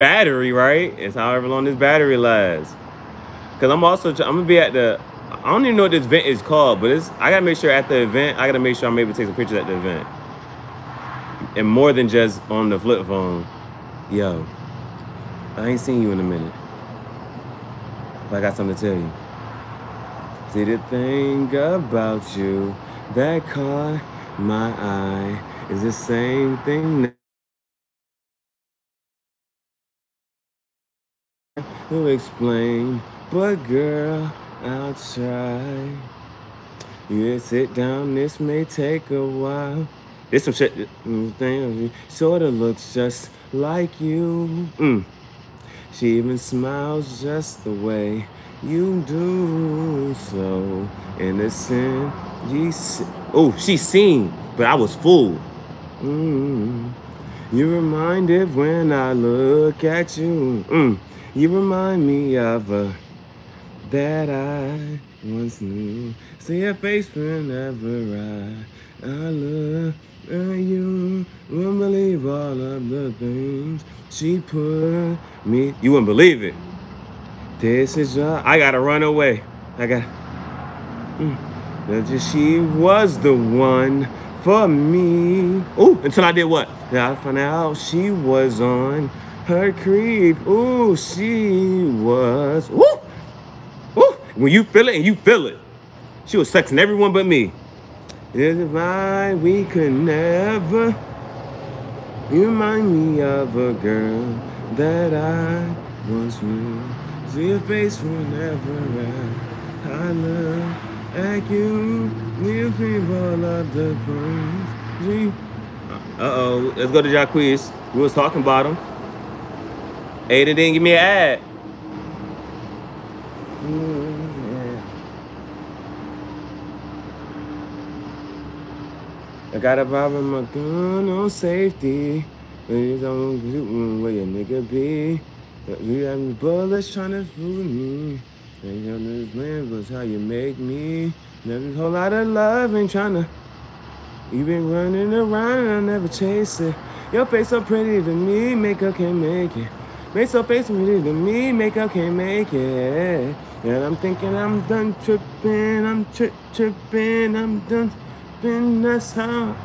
battery, right? It's however long this battery lasts. Cause I'm also I'm gonna be at the I don't even know what this event is called, but it's I gotta make sure at the event I gotta make sure I'm able to take some pictures at the event, and more than just on the flip phone. Yo, I ain't seen you in a minute, but I got something to tell you. See the thing about you that caught my eye is the same thing to explain, but girl, I'll try. Yeah, sit down, this may take a while. This some shit that sorta looks just like you. Mm. She even smiles just the way you do. So innocent. She oh, she seen, but I was fooled. Mm. You reminded when I look at you. Mm. You remind me of a that I once knew. See your face whenever I, I look at you. Wouldn't believe all of the things she put me. You wouldn't believe it. This is uh, I gotta run away. I gotta. Mm, she was the one for me. Oh, until I did what? Yeah, I found out she was on her creep. Ooh, she was. Woo! Woo! When you feel it and you feel it. She was sexing everyone but me. Is why we could never. You remind me of a girl that I once knew. See your face whenever I, I look at you. You feel all of the things. Uh-oh, let's go to Jacquees. We was talking about him. Ada didn't give me an ad. I got a vibe in my gun on safety. Please don't shoot where your nigga be. But we have bullets trying to fool me. And you understand was how you make me. A whole lot of love ain't trying to. You been running around and I never chase it. Your face so pretty to me, makeup can't make it. Make so face pretty to me, makeup can't make it. And I'm thinking I'm done tripping, I'm tri tripping, I'm done tripping, that's how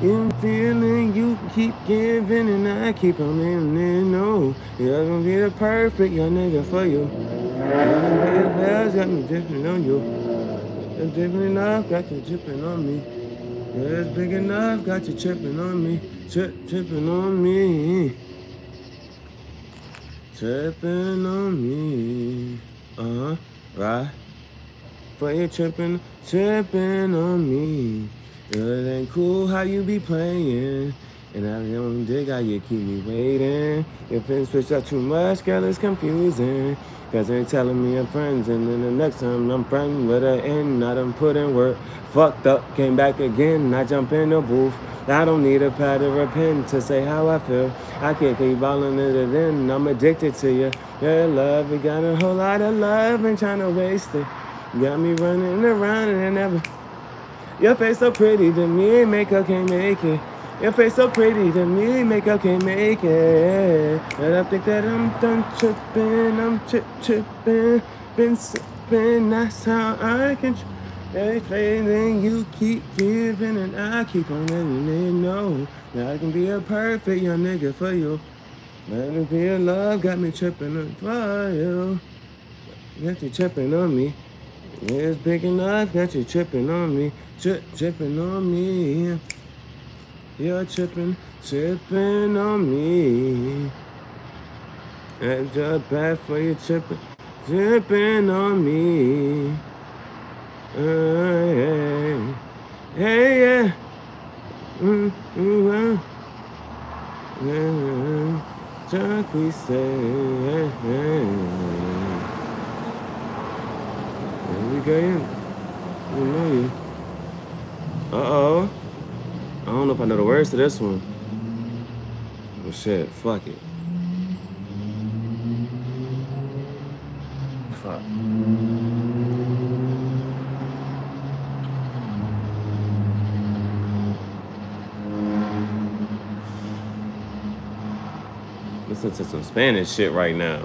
you feeling, you keep giving and I keep on living, no. You're gonna be the perfect young nigga for you. You're best, got me dripping on you. You're dripping enough, got you dripping on me. Yeah, it's big enough, got you tripping on me, trip, tripping on me. Tripping on me. Uh-huh. Right. For you tripping, tripping on me. It ain't cool how you be playing. And I don't dig how you keep me waiting. If things switch up too much, girl, it's confusing. Cause they're telling me I'm friends, and then the next time I'm friends with her end, I done put in work. Fucked up, came back again, I jump in the booth. I don't need a pad or a pen to say how I feel. I can't keep balling it in, I'm addicted to you. Your love, you got a whole lot of love and trying to waste it. Got me running around and I never. Your face so pretty to me, makeup can't make it. Your face so pretty to me, makeup can't make it. And I think that I'm done tripping, I'm trip tripping, been sipping, that's how I can. Everything you keep giving, and I keep on letting it know that I can be a perfect young nigga for you. Let me be in love, got me tripping on you. Got you tripping on me. It's big enough, got you tripping on me. Trip, tripping on me. You're tripping, tripping on me. And just bad for you tripping, tripping on me. Uh, hey, hey, yeah. Mm, mm, uh, yeah. Chuck, we say. There we go. You know you. Uh-oh. I don't know if I know the words to this one. Well, shit, fuck it. Fuck. Listen to some Spanish shit right now.